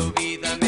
tu vida